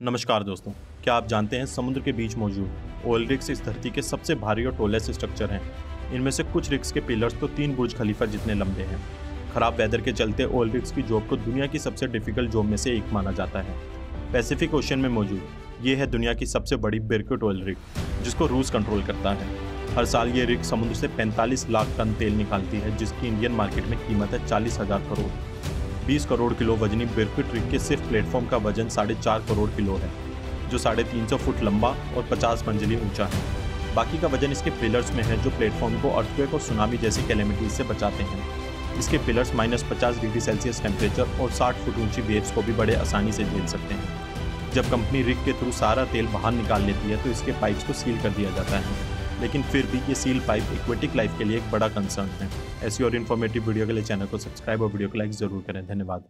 नमस्कार दोस्तों, क्या आप जानते हैं समुद्र के बीच मौजूद ऑयल रिक्स इस धरती के सबसे भारी और टोलेस्ट स्ट्रक्चर हैं। इनमें से कुछ रिक्स के पिलर्स तो तीन बुर्ज खलीफा जितने लंबे हैं। खराब वेदर के चलते ऑयल रिक्स की जॉब को दुनिया की सबसे डिफ़िकल्ट जॉब में से एक माना जाता है। पैसिफिक ओशन में मौजूद, ये है दुनिया की सबसे बड़ी बिरकुट ऑयल रिग जिसको रूस कंट्रोल करता है। हर साल ये रिग समुद्र से 45 लाख टन तेल निकालती है, जिसकी इंडियन मार्केट में कीमत है चालीस हज़ार करोड़। 20 करोड़ किलो वजनी बिरकुट रिग के सिर्फ़ प्लेटफॉर्म का वज़न साढ़े चार करोड़ किलो है, जो साढ़े तीन सौ फुट लंबा और 50 मंजिली ऊँचा है। बाकी का वज़न इसके पिलर्स में है, जो प्लेटफॉर्म को अर्थक्वेक और सुनामी जैसी कैलेमिटीज से बचाते हैं। इसके पिलर्स माइनस पचास डिग्री सेल्सियस टेम्परेचर और 60 फुट ऊँची वेव्स को भी बड़े आसानी से झेल सकते हैं। जब कंपनी रिग के थ्रू सारा तेल बाहर निकाल लेती है तो इसके पाइप्स को सील कर दिया जाता है। लेकिन फिर भी ये सील पाइप इक्वेटिक लाइफ के लिए एक बड़ा कंसर्न है। ऐसी और इन्फॉर्मेटिव वीडियो के लिए चैनल को सब्सक्राइब और वीडियो को लाइक ज़रूर करें। धन्यवाद।